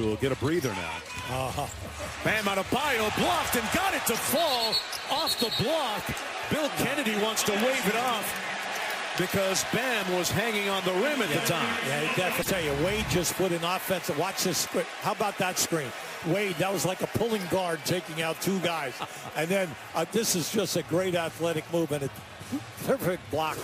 Will get a breather now. Uh-huh. Bam Adebayo, blocked and got it to fall off the block. Bill Kennedy wants to wave it off because Bam was hanging on the rim at yeah, the time. Yeah, definitely tell you, Wade just put an offensive. Watch this screen. How about that screen? Wade, that was like a pulling guard taking out two guys. and then uh, this is just a great athletic move and a perfect block